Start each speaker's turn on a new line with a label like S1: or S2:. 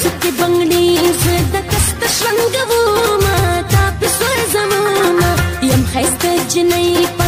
S1: سکه بنگړي زه د کست شرنګو ما تا په سر زما يم خيسته جنې